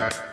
Thank